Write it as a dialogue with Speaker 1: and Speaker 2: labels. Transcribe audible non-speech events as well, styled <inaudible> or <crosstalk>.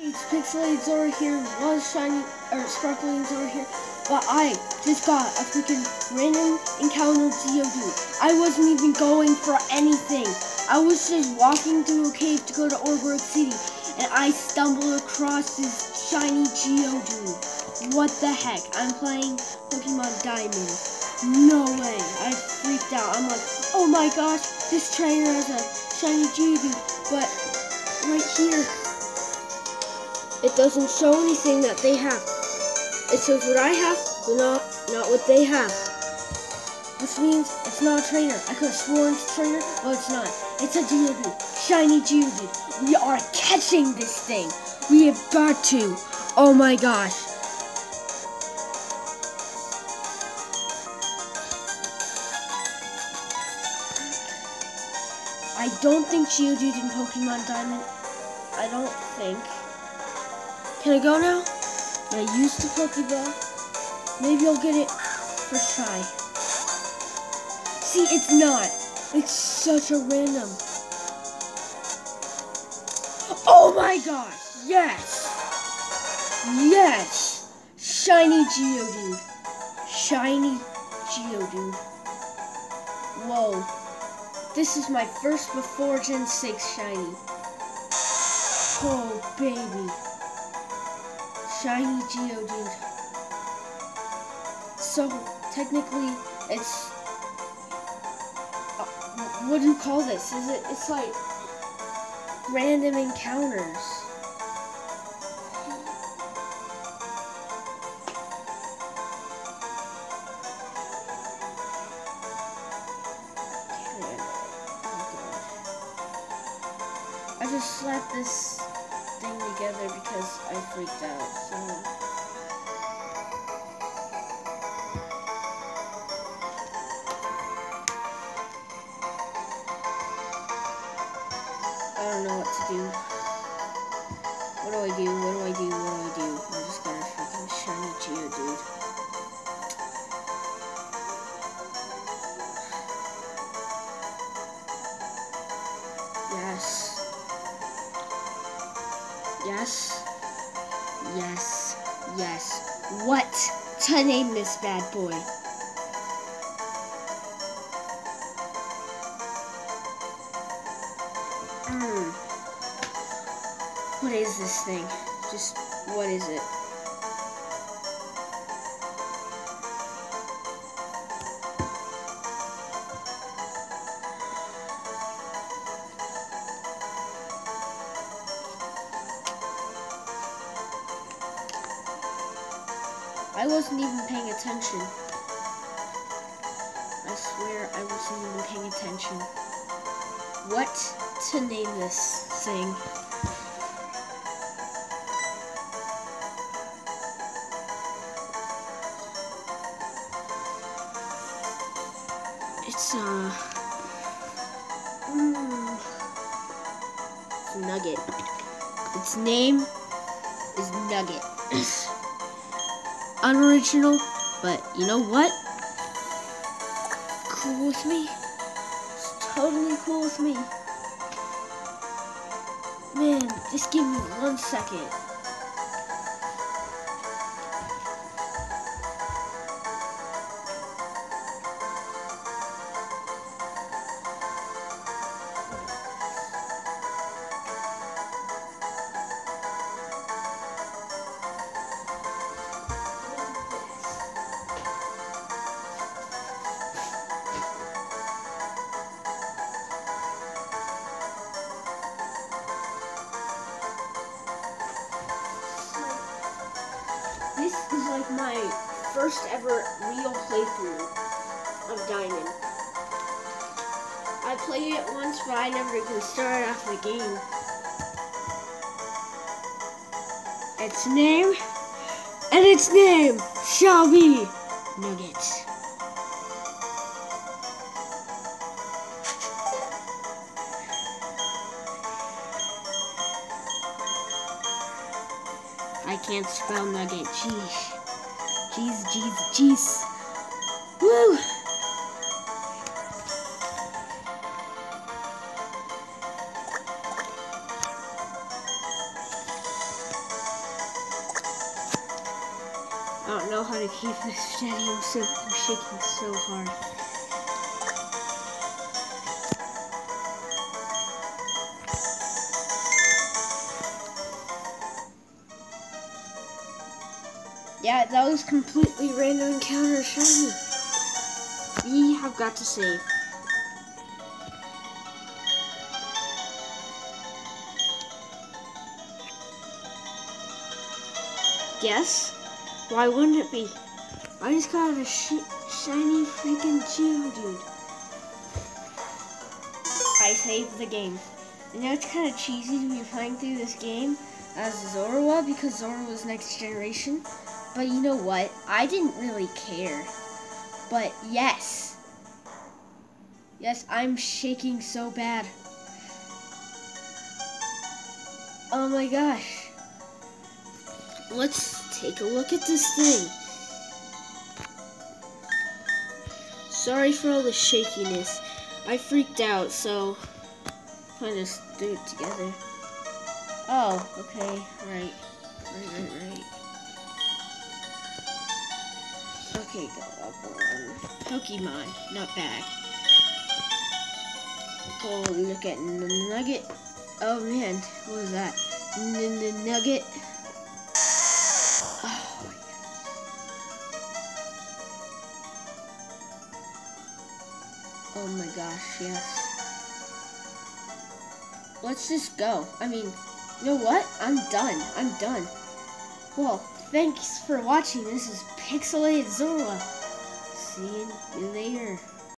Speaker 1: It's Pixelated Zorua here, was shiny, or sparkling Zorua here, but I just got a freaking random encounter Geodude. I wasn't even going for anything. I was just walking through a cave to go to Oreburgh City, and I stumbled across this shiny Geodude. What the heck? I'm playing Pokemon Diamond. No way. I freaked out. I'm like, oh my gosh, this trainer has a shiny Geodude, but right here, it doesn't show anything that they have. It shows what I have, but not, not what they have. Which means it's not a trainer. I could have sworn it's a trainer, but it's not. It's a Geodude. Shiny Geodude. We are catching this thing. We have got to. Oh my gosh. I don't think Geodude in Pokemon Diamond. I don't think. Can I go now? I used the Pokeball. Maybe I'll get it for try. See, it's not. It's such a random. Oh my gosh! Yes! Yes! Shiny Geodude. Shiny Geodude. Whoa. This is my first before Gen 6 shiny. Oh, baby. Shiny Geodude. So, technically, it's... Uh, what do you call this? Is it... It's like... Random encounters. I just slapped this thing together because I freaked out. So. I don't know what to do. What do I do? What do I do? What do I do? I'm just got a freaking shiny Geodude. Yes. Yes. Yes. What to name this bad boy? Hmm. What is this thing? Just, what is it? I wasn't even paying attention. I swear I wasn't even paying attention. What to name this thing? It's, uh... Mm, it's Nugget. Its name is Nugget. <clears throat> unoriginal, but you know what? Cool with me. It's totally cool with me. Man, just give me one second. This is like my first ever real playthrough of Diamond. I played it once, but I never even started off the game. Its name, and its name shall be Nugget. I can't spell nugget. Jeez. Jeez, jeez, jeez. Woo! I don't know how to keep this steady. I'm, so, I'm shaking so hard. Yeah, that was completely random encounter shiny. We have got to save. Yes? Why wouldn't it be? I just got a sh shiny freaking Geodude. I saved the game. And now it's kind of cheesy to be playing through this game as Zorua because Zorua was next generation. But you know what? I didn't really care. But yes. Yes, I'm shaking so bad. Oh my gosh. Let's take a look at this thing. Sorry for all the shakiness. I freaked out, so I just do it together. Oh, okay, right. Right, right, right. Okay, go on Pokemon, not bag. Go look at Nugget. Oh man, what was that? N Nugget. Oh, oh my gosh, yes. Let's just go. I mean, you know what? I'm done. I'm done. Well, thanks for watching. This is Pixelated Zorua. See you later.